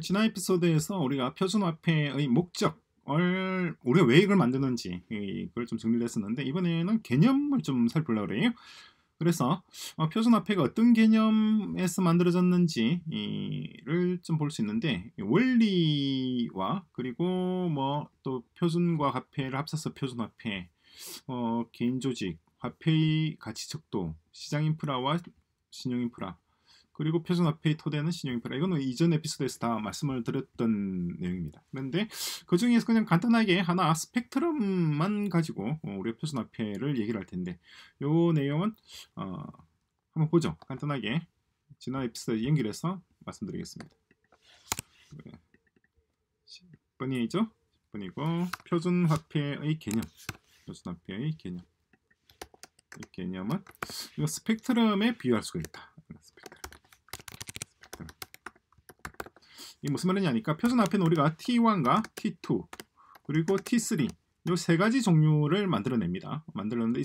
지난 에피소드에서 우리가 표준화폐의 목적을 우리가 왜 이걸 만드는지 이걸 좀 정리를 했었는데 이번에는 개념을 좀 살펴보려고 해요. 그래서 어, 표준화폐가 어떤 개념에서 만들어졌는지를 좀 볼 수 있는데 원리와 그리고 뭐 또 표준과 화폐를 합쳐서 표준화폐, 어, 개인 조직, 화폐의 가치 척도, 시장 인프라와 신용 인프라, 그리고 표준화폐의 토대는 신용인프라. 이거는 이전 에피소드에서 다 말씀을 드렸던 내용입니다. 그런데 그 중에서 그냥 간단하게 하나 스펙트럼만 가지고 어, 우리 표준화폐를 얘기를 할 텐데 요 내용은 어, 한번 보죠. 간단하게 지난 에피소드 연결해서 말씀드리겠습니다. 10번이죠? 10번이고 표준화폐의 개념 표준화폐의 개념 이 개념은 이 스펙트럼에 비유할 수가 있다. 스펙트럼. 이 무슨 말이냐니까 표준 앞에는 우리가 T1과 T2 그리고 T3 이 세 가지 종류를 만들어냅니다. 만들었는데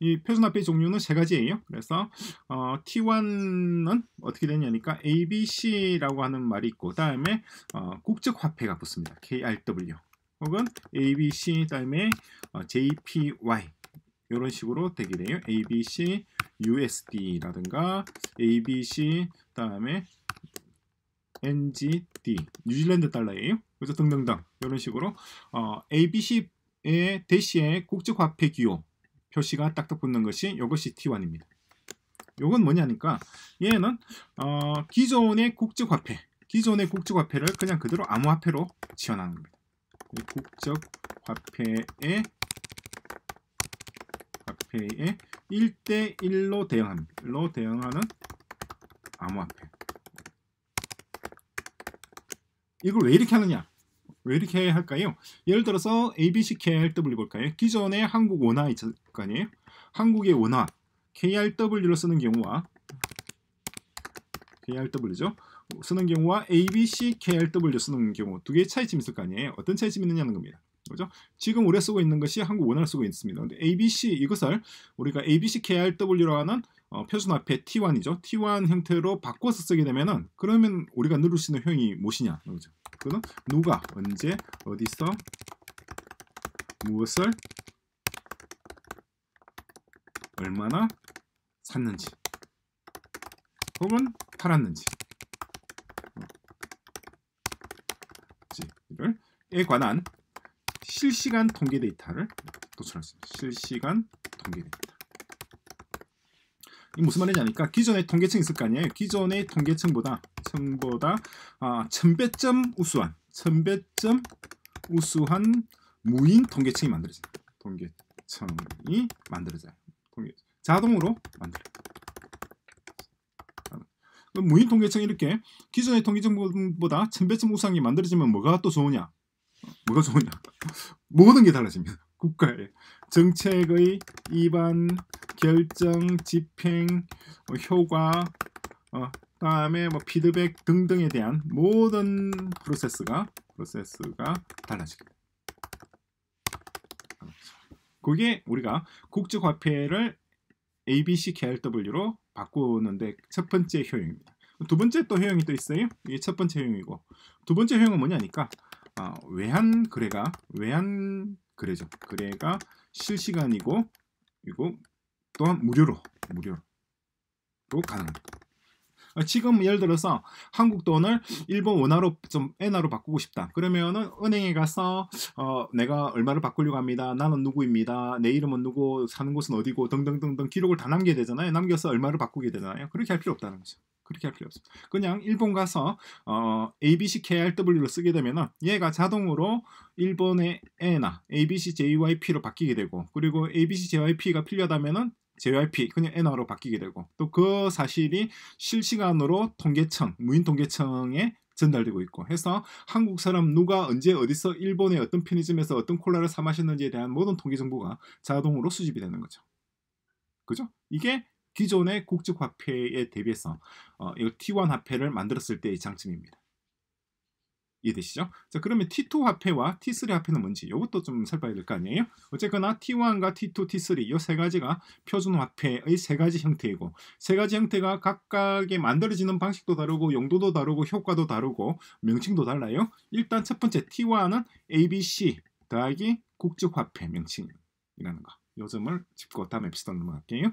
이 표준 앞의 종류는 세 가지예요. 그래서 어, T1은 어떻게 되냐니까 ABC라고 하는 말이 있고 다음에 어, 국적 화폐가 붙습니다. KRW 혹은 ABC 다음에 어, JPY 이런 식으로 되게 돼요. ABC USD라든가 ABC 다음에 NGD 뉴질랜드 달러예요. 그래서 등등등 이런 식으로 어, ABC의 대시에 국제화폐 기호 표시가 딱딱 붙는 것이 이것이 T1입니다. 이건 뭐냐니까 얘는 어, 기존의 국제화폐 기존의 국제화폐를 그냥 그대로 암호화폐로 지원하는 겁니다. 국적 화폐의 화폐에 1대1로 대응합니다. 로 대응하는 암호화폐. 이걸 왜 이렇게 하느냐? 왜 이렇게 할까요? 예를 들어서 ABC KRW 볼까요? 기존의 한국 원화 있을 거 아니에요? 한국의 원화 KRW를 쓰는 경우와 KRW죠. 쓰는 경우와 ABC KRW 쓰는 경우 두 개의 차이점이 있을 거 아니에요? 어떤 차이점이 있느냐는 겁니다. 그죠? 지금 우리가 쓰고 있는 것이 한국 원화를 쓰고 있습니다. 근데 ABC 이것을 우리가 ABC KRW로 하는 어, 표준화폐 T1이죠. T1 형태로 바꿔서 쓰게 되면은 그러면 우리가 누릴 수 있는 효용이 무엇이냐? 그죠? 그는 누가 언제 어디서 무엇을 얼마나 샀는지 혹은 팔았는지 에 관한 실시간 통계 데이터를 도출할 수 있습니다. 실시간 통계 데이터. 이 무슨 말이냐니까 기존의 통계층 있을 거 아니에요. 기존의 통계층보다 층보다 아, 천배점 우수한 천배점 우수한 무인 통계층이 만들어집니다. 통계층이 만들어져요. 통계, 자동으로 만들어. 무인 통계층 이렇게 기존의 통계층보다 천배점 게 만들어지면 뭐가 또 좋으냐? 뭐가 좋으냐? 모든 게 달라집니다. 국가의 정책의 입안, 결정, 집행, 어, 효과, 어, 다음에 뭐 피드백 등등에 대한 모든 프로세스가 프로세스가 달라집니다. 그게 우리가 국제화폐를 ABC KRW로 바꾸는데 첫 번째 효용입니다. 두 번째 또 효용이 또 있어요. 이게 첫 번째 효용이고 두 번째 효용은 뭐냐니까 아, 외환 거래가 외환 거래죠. 거래가 실시간이고 그리고 또한 무료로 무료로 가능합니다. 어, 지금 예를 들어서 한국 돈을 일본 원화로 좀 엔화로 바꾸고 싶다. 그러면은 은행에 가서 어, 내가 얼마를 바꾸려고 합니다. 나는 누구입니다. 내 이름은 누구, 사는 곳은 어디고 등등등등 기록을 다 남겨야 되잖아요. 남겨서 얼마를 바꾸게 되잖아요. 그렇게 할 필요 없다는 거죠. 그렇게 할 필요 없습니다. 그냥 일본 가서 어, ABC KRW를 쓰게 되면은 얘가 자동으로 일본의 엔화 ABC JYP로 바뀌게 되고 그리고 ABC JYP가 필요하다면은 JYP 그냥 엔화로 바뀌게 되고 또 그 사실이 실시간으로 통계청 무인 통계청에 전달되고 있고 해서 한국 사람 누가 언제 어디서 일본의 어떤 편의점에서 어떤 콜라를 사 마셨는지에 대한 모든 통계 정보가 자동으로 수집이 되는 거죠. 그죠? 이게 기존의 국적 화폐에 대비해서 어, 이 T1 화폐를 만들었을 때의 장점입니다. 이해되시죠? 자 그러면 T2 화폐와 T3 화폐는 뭔지 이것도 좀 살펴야 될 거 아니에요? 어쨌거나 T1과 T2, T3 이 세 가지가 표준 화폐의 세 가지 형태이고 세 가지 형태가 각각의 만들어지는 방식도 다르고 용도도 다르고 효과도 다르고 명칭도 달라요. 일단 첫 번째 T1은 ABC 더하기 국적 화폐 명칭이라는 거. 요 점을 짚고 다음 에피소드 넘어갈게요.